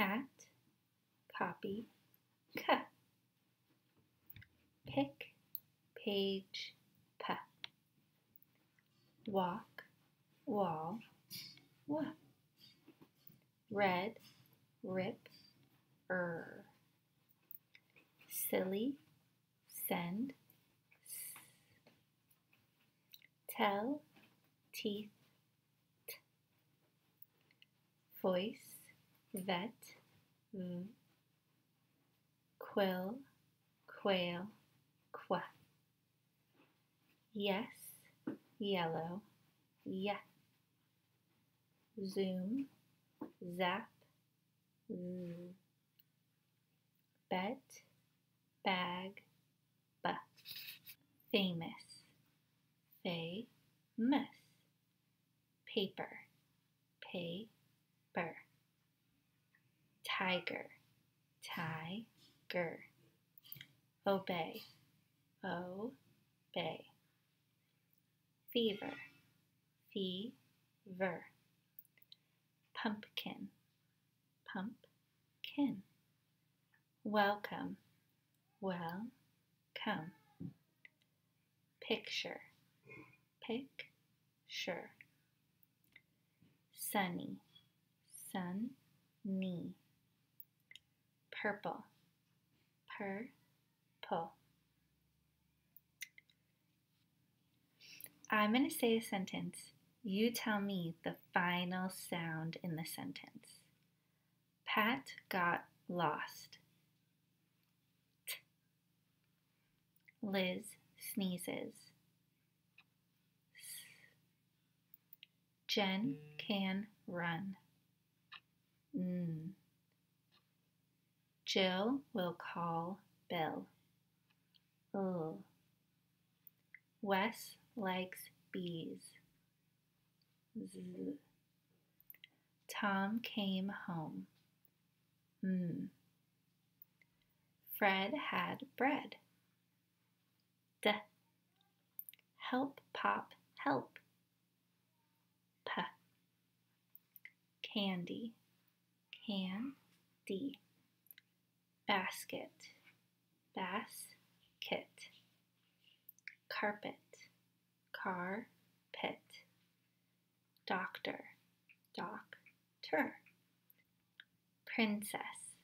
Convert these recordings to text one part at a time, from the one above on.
cat, copy, cut. Pick, page, pa. Walk, wall, wa. Red, rip, er. Silly, send. Tell, teeth, t. Voice, vet, v. Quill, quail, qua. Yes, yellow, yeah. Zoom, zap, z. Bet, bag, ba. Famous, famous. Paper, paper. Tiger, tiger. Obey, obey. Fever, fever. Pumpkin, pumpkin. Welcome, welcome. Picture, picture. Sunny, sunny. Purple, purple. I'm going to say a sentence. You tell me the final sound in the sentence. Pat got lost. T. Liz sneezes. S. Jen mm. can run. N. Jill will call Bill. L. Wes likes bees. Z. Tom came home. M. Fred had bread. D. Help Pop help. P. Candy. Candy. Basket. Basket. Carpet. Car. Pit. Doctor. Doctor. Princess.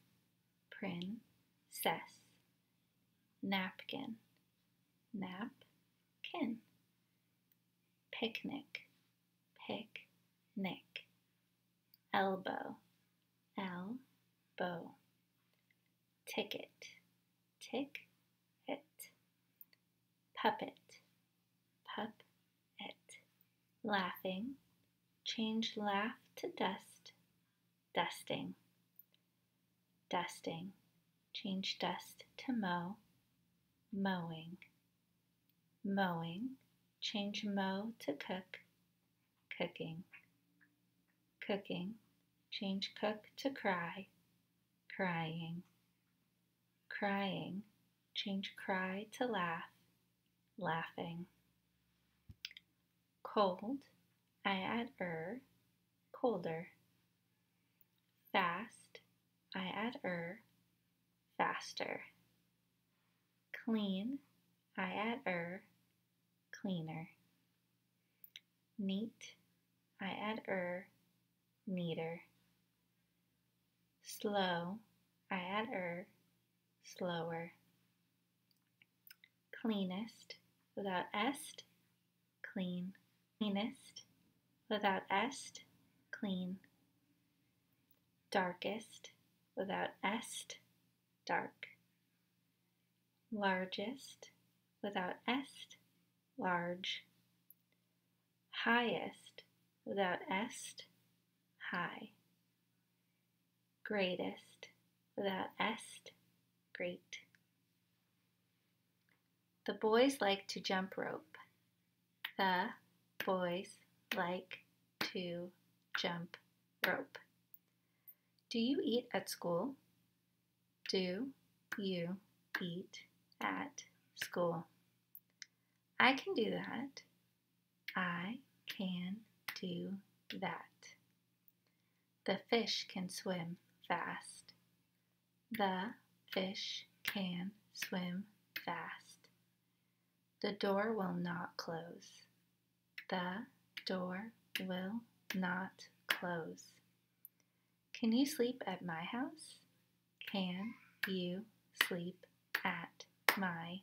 Princess. Napkin. Napkin. Picnic. Picnic. Elbow. Elbow. Ticket. Tick it. Puppet. Pup it. Laughing. Change laugh to dust. Dusting. Dusting. Change dust to mow. Mowing. Mowing. Change mow to cook. Cooking. Cooking. Change cook to cry. Crying. Crying. Change cry to laugh. Laughing. Cold. I add er. Colder. Fast. I add er. Faster. Clean. I add er. Cleaner. Neat. I add er. Neater. Slow. I add er. Slower. Cleanest. Without est. Clean. Cleanest. Without est. Clean. Darkest. Without est. Dark. Largest. Without est. Large. Highest. Without est. High. Greatest. Without est. Great. The boys like to jump rope. The boys like to jump rope. Do you eat at school? Do you eat at school? I can do that. I can do that. The fish can swim fast. The fish can swim fast. The door will not close. The door will not close. Can you sleep at my house? Can you sleep at my